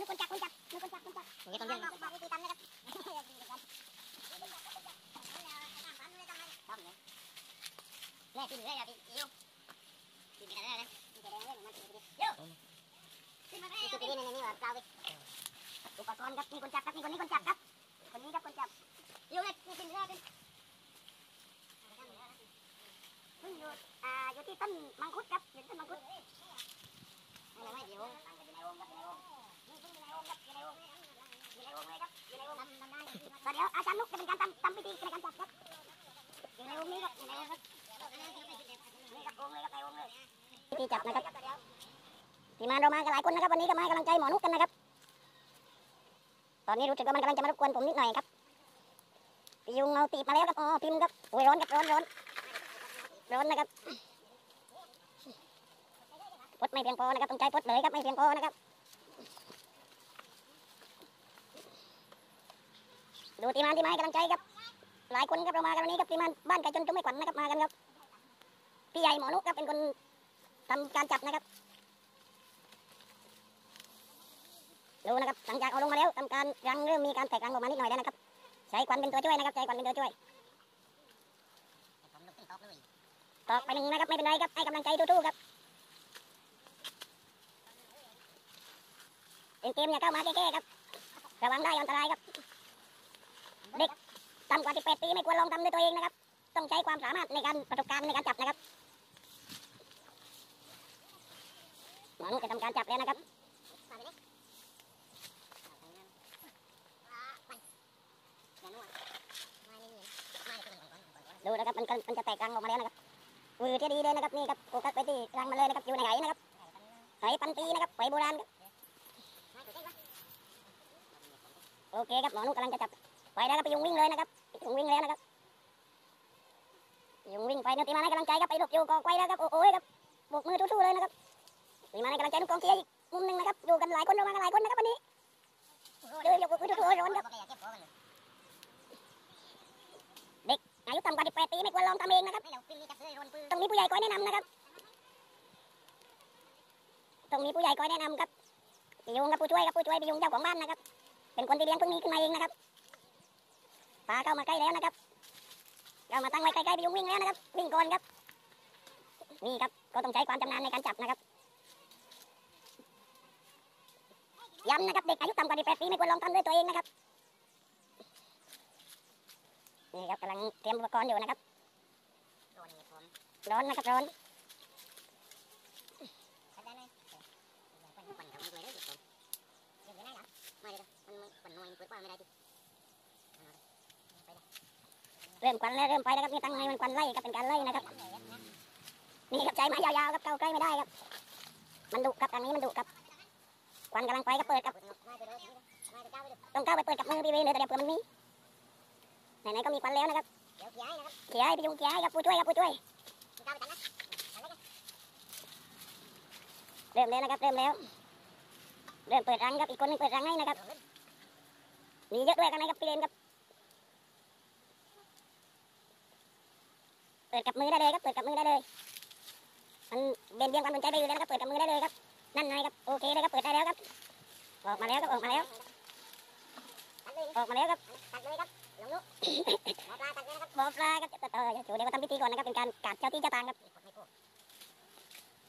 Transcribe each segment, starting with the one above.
นี่ปากรูครับนึกคนจับคนจับนึกคนจับคนจับอย่างนี้ต้องเลี้ยงบอกวิธีทำนะครับทำเนี่ยแร่ที่เหลืออ เลยมันจะแดงเลยมันจะดีเยอะขึ้นมาแล้วนี่นี่นี่ว่าเราไปอุปกรณ์ครับมีคนจับครับมีคนนี้คนจับครับคนนี้ครับคนจับยุ่งเลยกินได้เลยเพิ่งอยู่อ่าอยู่ที่ต้นมังคุดครับอยู่ที่ต้นมังคุดอะไรไม่เดี๋ยวอาจารย์นุกจะเป็นการทำทำพิธีในการจับครับอยู่ในวงนี้ครับอยู่ในวงครับนี่ครับวงเลยครับในวงเลยพิธีจับนะครับทีมาเรามากันหลายคนนะครับวันนี้ก็มาให้กำลังใจหมอนุกกันนะครับ ตอนนี้รู้สึกว่ามันกำลังจะมารบกวนผมนิดหน่อยครับพี่ยุงเอาตีมาแล้วครับอ๋อพิมพ์ครับโอ้ยร้อนครับร้อนร้อนร้อนนะครับพดไม่เพียงพอนะครับต้องใช้พดเลยครับไม่เพียงพอนะครับ ดูทีมงานที่มาให้กำลังใจครับ หลายคนครับเรามากันวันนี้ครับทีมงานบ้านไก่จนจุไม่ขวัญนะครับมากันครับ พี่ใหญ่หมอนุกครับเป็นคนทำการจับนะครับดูนะครับหลังจากเอาลงมาแล้วทำการรังเริ่มมีการแตกรังออกมานิดหน่อยแล้วนะครับ ใช้ควันเป็นตัวช่วยนะครับใช้ควันเป็นตัวช่วยตอกไปหนึ่งนะครับไม่เป็นไรครับให้กำลังใจทู่ๆครับเป็นเกมอย่าเข้ามาแก้ๆครับระวังได้อันตรายครับ เด็กต่ำกว่า 18 ปีไม่ควรลองทำด้วยตัวเองนะครับ ต้องใช้ความสามารถในการประสบการณ์ในการจับนะครับหมอนุจะทำการจับแล้วนะครับดูนะครับมันมันจะแตกรังออกมาแล้วนะครับมือที่ดีเลยนะครับนี่ครับโฟกัสไปที่รังมันเลยนะครับอยู่ในไหนะครับไหปันตีนะครับไหโบราณครับโอเคครับหมอนุกำลังจะจับ ไปแล้วครับไปยุงวิ่งเลยนะครับยุงวิ่งแล้วนะครับยุงวิ่งไปเนะตีมาให้กำลังใจครับไปหลบอยู่กอไฟแล้วครับโอ้โหครับบกมือทู่ๆเลยนะครับตีมาให้กำลังใจทุกกองเชียร์อีกมุมหนึ่งนะครับอยู่กันหลายคนเรามากันหลายคนนะครับวันนี้เดินยกมือทู่ๆร้อนครับเด็กอายุต่ำกว่า18ปีไม่ควรลองทำเองนะครับไม่เรงนี่จับเลยรนปืนต้องมีผู้ใหญ่คอยแนะนำนะครับต้องมีผู้ใหญ่คอยแนะนำครับพี่ยุงกับผู้ช่วยครับผู้ช่วยพี่ยุงเจ้าของบ้านนะครับ เป็นคนที่เลี้ยงพึ่งนี้ขึ้นมาเองนะครับ พาเข้ามาใกล้แล้วนะครับเรามาตั้งไว้ใกล้ๆพี่ยุงวิ่งแล้วนะครับ วิ่งก่อนครับ นี่ครับก็ต้องใช้ความชำนาญในการจับนะครับย้ำนะครับเด็กอายุต่ำกว่า18ปีไม่ควรลองทำด้วยตัวเองนะครับนี่ครับกำลังเตรียมอุปกรณ์อยู่นะครับร้อนนะครับร้อนได้เลยปั่นปั่นมันเลยเลเดี๋ยวได้หรอไม่เลยมันปั่นน้อยเปิดกว้างไม่ได้ดิ เริ่มควันแล้วเริ่มไปแล้วครับนี่ตั้งให้มันควันไล่ครับเป็นการไล่นะครับ นี่ครับใจไม้ยาวๆครับเข้าใกล้ไม่ได้ครับ มันดุครับทางนี้มันดุครับควันกำลังไปครับเปิดครับต้องเข้าไปเปิดกับมือพี่เวเลยแต่เดี๋ยวเผื่อมันมีไหนๆก็มีควันแล้วนะครับเดี๋ยายครับขียให้พี่ยุงเขียให้ครับผู้ช่วยครับผู้ช่วยเริ่มแล้วนะครับเริ่มแล้วเริ่มเปิดรังครับอีกคนหนึงเปิดรังให้นะครับมีเยอะด้วยกันนะครับพี่เลนครับ เปิดกับมือได้เลยครับเปิดกับมือได้เลย มันเบนเบียงความสนใจไปอยู่แล้วนะครับเปิดกับมือได้เลยครับนั่นไงครับโอเคเลยครับเปิดได้แล้วครับออกมาแล้วครับออกมาแล้วตัดเลยออกมาแล้วครับตัดเลยครับลงลุกหมอปลาตัดเลยนะครับหมอปลาครับเออเดี๋ยวเดี๋ยวมาทำพิธีก่อนนะครับเป็นการกัดเจ้าที่เจ้าทางครับกดไม่กู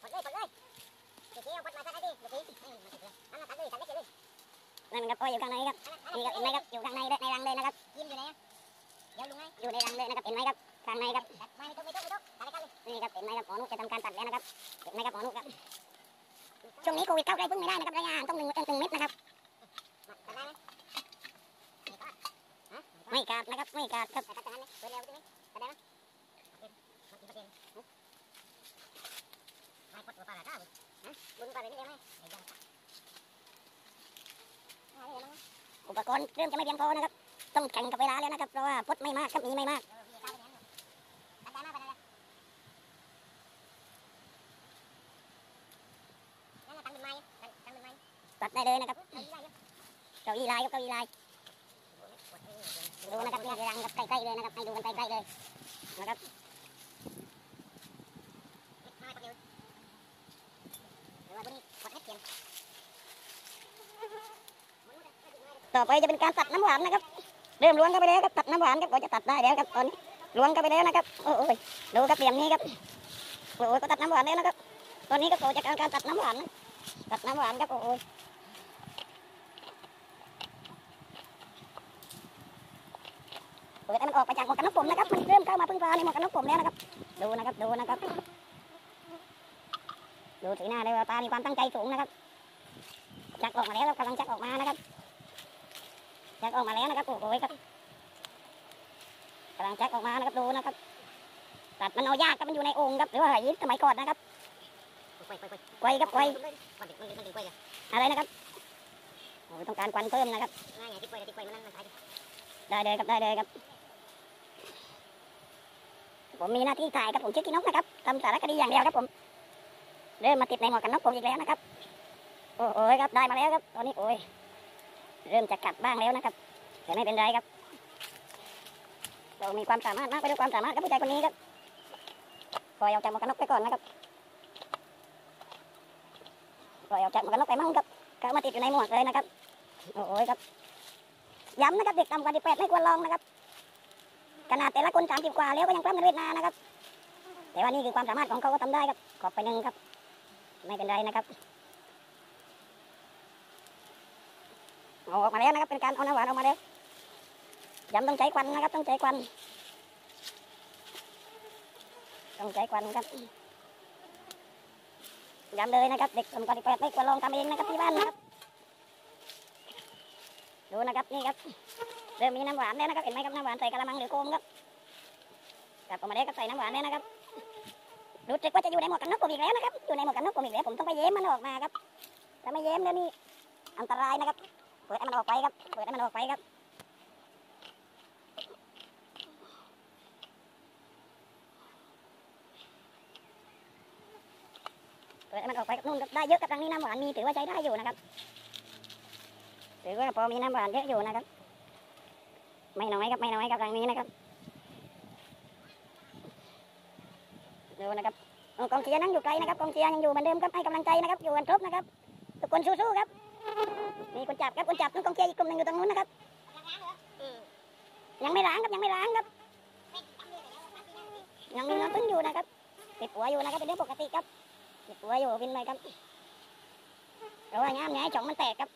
กดเลยกดเลยเดี๋ยวเอากดมาตัดได้ดิเดี๋ยวพี่ให้มันติดเลยนั่นตัดเลยตัดเลยเลยนั่นครับพ่ออยู่ข้างในครับนี่ครับเห็นไหมครับอยู่ข้างในในรังเลยนะครับยิ้มอยู่ไหนเดี๋ยวลุงไงอยู่ในรังเลยนะครับเห็นไหมครับ ข้างในครับไม่ต้องไม่ต้องไม่ต้องนี่ครับเห็นไหมครับหมอนุจะทำการตัดแล้วนะครับเห็นไหมครับหมอนุครับช่วงนี้โควิดเข้าใกล้พึ่งไม่ได้นะครับระยะห่างต้องหนึ่งหนึ่งเมตรนะครับไม่ขาดนะครับไม่ขาดครับตัดตัดนั้นเลยเร็วใช่ไหมตัดได้ไหมมันกี่เปอร์เซ็นต์ไม่กดตัวปลาละเก้าฮะบุญปลาเลยนี่ได้ไหมไม่ยังอุปกรณ์เริ่มจะไม่เพียงพอนะครับ ต้องแข่งกับเวลาแล้วนะครับ เพราะว่าพดไม่มากครับมีไม่มาก ได้เลยนะครับเก้าอี้ลายครับเก้าอี้ลายดูนะครับนี่รังใกล้ๆเลยนะครับให้ดูกันใกล้ๆเลยนะครับต่อไปจะเป็นการตัดน้ำหวานนะครับ เริ่มล้วงเข้าไปแล้วครับตัดน้ำหวานครับก็จะตัดได้แล้วครับตอนนี้ล้วงเข้าไปแล้วนะครับโอ้ยดูกระเทียมนี้ครับโอ้ยก็ตัดน้ำหวานแล้วนะครับตอนนี้ก็โตจากการตัดน้ำหวานตัดน้ำหวานครับโอ้ย ปิดให้มันออกไปจากหมวกกันน็อกผมนะครับมันเริ่มเข้ามาพึ่งพาในหมวกกันน็อกผมแล้วนะครับ ดูนะครับดูนะครับ ดูสีหน้าเลยว่าตามีความตั้งใจสูงนะครับชักออกมาแล้วครับกำลังชักออกมานะครับชักออกมาแล้วนะครับโอ้โหครับกำลังชักออกมานะครับดูนะครับตัดมันเอายากครับมันอยู่ในโอ่งครับหรือว่าไหสมัยก่อนนะครับไกวครับไกวอะไรนะครับโอ้ยต้องการควันเพิ่มนะครับได้เลยครับได้เลยครับ ผมมีหน้าที่ถ่ายครับผมชื่อกินนกนะครับทำสารคดีอย่างเดียวครับผมเริ่มมาติดในหมวกกันน็อกผมอีกแล้วนะครับ โอ้โอ้ยครับได้มาแล้วครับ ตอนนี้โอ้ยเริ่มจะกัดบ้างแล้วนะครับ แต่ไม่เป็นไรครับ เรามีความสามารถมากไปด้วยความสามารถครับผู้ชายคนนี้ครับปล่อยออกจากหมวกกันน็อกไปก่อนนะครับปล่อยออกจากหมวกกันน็อกไปมั่งครับก็มาติดอยู่ในหมวกเลยนะครับ โอ้ยครับย้ำนะครับเด็กต่ำกว่า18ไม่ควรลองนะครับ ขนาดแต่ละคน30กว่าแล้วก็ยังปล้ำกันเวทนานะครับ แต่ว่านี่คือความสามารถของเขาก็ทำได้ครับขอบไปหนึ่งครับ ไม่เป็นไรนะครับเอาออกมาแล้วนะครับ เป็นการเอาน้ำหวานออกมาแล้วย้ำต้องใช้ควันนะครับ ต้องใช้ควัน ต้องใช้ควันครับย้ำเลยนะครับ เด็กต่ำกว่า18ไม่ควรลองทำเองนะครับที่บ้านนะครับ ดูนะครับนี่ครับเริ่มมีน้ำหวานแล้วนะครับเห็นไหมครับน้ำหวานใส่กระมังหรือโคมครับกลับออกมาแล้วก็ใส่น้ำหวานแล้วนะครับรู้สึกว่าจะอยู่ในหมวกกันน็อกผมอีกแล้วนะครับอยู่ในหมวกกันน็อกผมอีกแล้วผมต้องไปเย้มมันออกมาครับถ้าไม่เย้มแล้วนี่อันตรายนะครับเปิดให้มันออกไปครับเปิดให้มันออกไปครับเปิดให้มันออกไปครับนู่นครับได้เยอะกับทางนี้น้ำหวานมีถือว่าใช้ได้อยู่นะครับ ถือว่าพอมีน้ำหวานเยอะอยู่นะครับ ไม่น้อยครับไม่น้อยครับทางนี้นะครับดูนะครับกองเชียร์นั่งอยู่ไกลนะครับกองเชียร์ยังอยู่เหมือนเดิมครับให้กำลังใจนะครับ อยู่กันครบนะครับทุกคนสู้ๆครับมีคนจับครับคนจับนั่นกองเชียร์อีกกลุ่มหนึ่งอยู่ตรงนู้นนะครับยังไม่ล้างครับยังไม่ล้างครับยังมีน้ำพึ่งอยู่นะครับติดหัวอยู่นะครับเป็นเรื่องปกติครับติดหัวอยู่เป็นไรครับเพราะว่าง่ามไงจ่องมันแตกครับ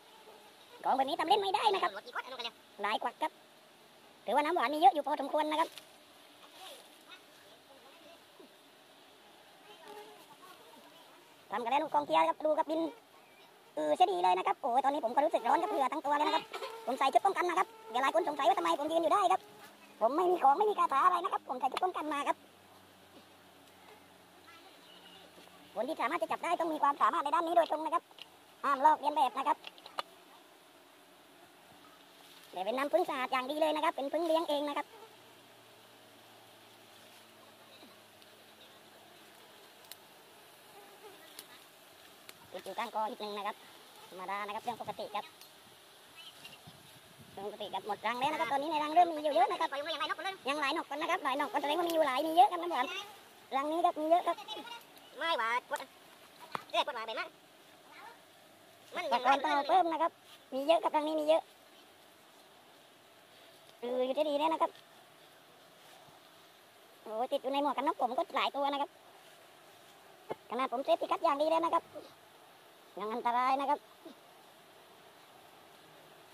ของแบบนี้ทำเล่นไม่ได้นะครับหลายกวักครับถือว่าน้ำหวานมีเยอะอยู่พอสมควรนะครับทำกันแล้วลูกกองเชียร์ครับดูครับบินเออเสียดีเลยนะครับโอ้ยตอนนี้ผมก็รู้สึกร้อนกับเรือทั้งตัวเลยนะครับ ผมใส่ชุดป้องกันนะครับเดี๋ยวหลายคนสงสัยว่าทำไมผมยืนอยู่ได้ครับ ผมไม่มีของไม่มีคาถาอะไรนะครับ ผมใส่ชุดป้องกันมาครับคนที่สามารถจะจับได้ต้องมีความสามารถในด้านนี้โดยตรงนะครับห้ามลอกเลียนแบบนะครับ แต่เป็นน้ำพึ่งสะอาดอย่างดีเลยนะครับ เป็นพึ่งเลี้ยงเองนะครับติดอยู่กลางกอนิดนึงนะครับธรรมดานะครับเรื่องปกติครับเรื่องปกติครับหมดรังแล้วนะครับตอนนี้ในรังเริ่มมีอยู่เยอะนะครับ quay quay mày nó còn lên ยังหลายหนกกันนะครับหลายหนกกันแสดงว่ามีอยู่หลายมีเยอะครับน้ำหวานรังนี้ครับมีเยอะครับ mai bà quất cái quất bà bề mắt mình แต่ก่อนต้องเอาเพิ่มนะครับ มีเยอะครับรังนี้มีเยอะเอออยู่ที่ดีแล้วนะครับโอ้ยติดอยู่ในหมวกกันน็อกผมก็หลายตัวนะครับขนาดผมเซฟพิกัดอย่างดีแล้วนะครับยังอันตรายนะครับ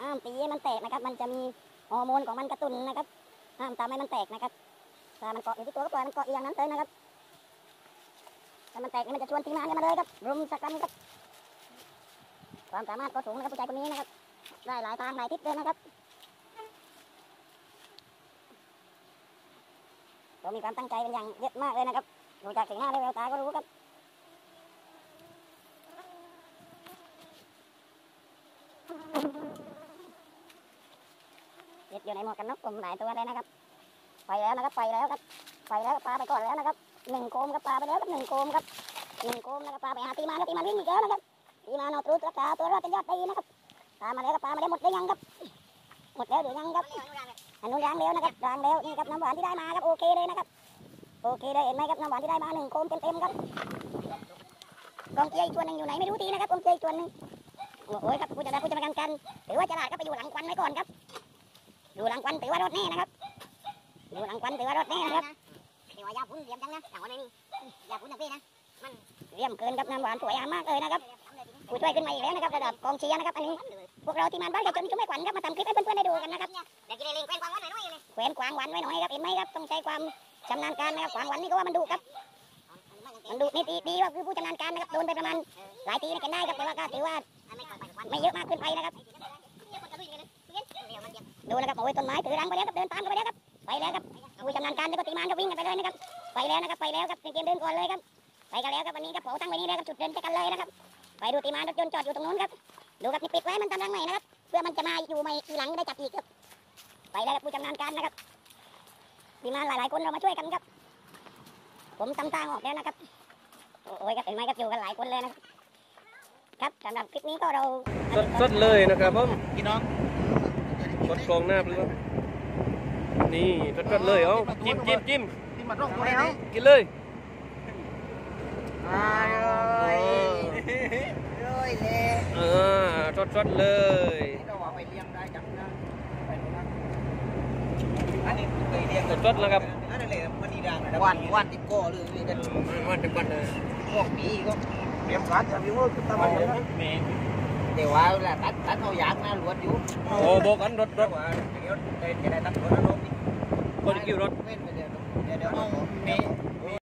ห้ามตีให้มันแตกนะครับ มันจะมีฮอร์โมนของมันกระตุ้นนะครับห้ามทำให้มันแตกนะครับถ้ามันเกาะอยู่ที่ตัวก็ปล่อยมันเกาะอยู่อย่างนั้นเลยนะครับถ้ามันแตกนี่มันจะชวนทีมงานกันมาเลยครับรุมสักรรมครับความสามารถก็สูงนะครับผู้ชายคนนี้นะครับ ได้หลายทางหลายทิศเลยนะครับ เรามีความตั้งใจเป็นอย่างเยอะมากเลยนะครับดูจากสีหน้าและแววตาก็รู้ครับเด็ดอยู่ในหมวกกันน็อกกลุ่มหลายตัวเลยนะครับไปแล้วนะครับไปแล้วครับไปแล้วปลาไปก่อนแล้วนะครับหนึ่งโคมครับปลาไปแล้วครับหนึ่งโคมครับหนึ่งโคมนะครับปลาไปหาตีมาแล้วตีมาวิ่งอีกแล้วนะครับตีมานอตรูตัวกาตัวรอดเป็นยอดตีนะครับปลามาแล้วก็ปลามาแล้วหมดแล้วยังครับหมดแล้วหรือยังครับ อันนู้นล้างแล้วนะครับล้างแล้วนี่ครับน้ำหวานที่ได้มาครับโอเคเลยนะครับ โอเคเลยเห็นไหมครับน้ำหวานที่ได้มาหนึ่งโคมเต็มๆครับกองเชียร์อีกตัวหนึ่งอยู่ไหนไม่รู้ทีนะครับกองเชียร์อีกตัวหนึ่งโอ้ยครับผู้จัดการผู้จัดการกันถือว่าฉลาดก็ไปอยู่หลังควันไว้ก่อนครับอยู่หลังควันถือว่ารถแน่นะครับอยู่หลังควันถือว่ารถแน่นะครับเดี๋ยวยาพุ่นเตรียมจังนะหลังวันนี้ยาพุ่นนะพี่นะเยี่ยมเกินครับน้ำหวานสวยงามมากเลยนะครับผู้ช่วยขึ้นมาอีกแล้วนะครับระดับกองเชียร์นะครับอันนี้พวกเราทีมงานบ้านไก่ชนชุ่มไม่ขวัญครับมาทำคลิปให้เพื่อนๆได้ดูกันนะครับ แกล้งความว่าหน่อยหน่อยเลยแขวนขวางหวันไว้หน่อยครับเห็นไหมครับต้องใช้ความชำนาญการนะครับขวางหวันนี่ก็ว่ามันดุครับมันดุนี่ตีดีว่าคือผู้ชำนาญการนะครับโดนไปประมาณหลายทีนะกันได้ครับแต่ว่าก็ถือว่าไม่เยอะมากขึ้นไปนะครับดูนะครับโอ้ยต้นไม้ถือรังไปแล้วครับเดินตามกันไปแล้วครับไปแล้วครับผู้ชำนาญการแล้วก็ตีมานก็วิ่งกันไปเลยนะครับไปแล้วนะครับไปแล้วครับเกมเดินก่อนเลยครับไปกันแล้วครับวันนี้ครับโผตั้งไว้นี่แล้วครับจุดเดินไปกันเลยนะครับไปดูตีมานรถยนต์จอดอยู่ตรงนู้นครับดูครับนี่ปิดไว้มันทำรังใหม่นะครับเพื่อมันจะมาอยู่ไม่ทีหลังได้จับอีกครับ ไปแล้วครับผู้ชำนาญการนะครับตีมานหลายๆคนเรามาช่วยกันครับ ผมทำทางออกแล้วนะครับ โอ้ยครับเห็นไหมครับอยู่กันหลายคนเลยนะครับครับสำหรับคลิปนี้ก็เราสดสดเลยนะครับผมพี่น้องสดกรองหน้าไปเลยครับนี่สดสดเลยเอาจิ้มจิ้มจิ้มที่มาร่องตัวแล้วกินเลยอ้ายเอ้ยเอ้ยเละอ่าสดสดเลยเราว่าไปเลี้ยงได้จังนะไปดูนะ อันนี้เคยเลี้ยงสดสดนะครับอันนี้เลยมันนี่ดังนะวันวันติดโก้เลยนี่กันมันจะก่อนเลยพวกปีก็เตรียมการจะมีว่าตะวันเดี๋ยวว่าละตัดตัดเอายางนะลวดอยู่โอ้บอกกันรถรถว่าเดี๋ยวจะได้ตัดลวดแล้วลงคนกิ้วรถเว้นไปเดี๋ยวเดี๋ยวเดี๋ยวเอามี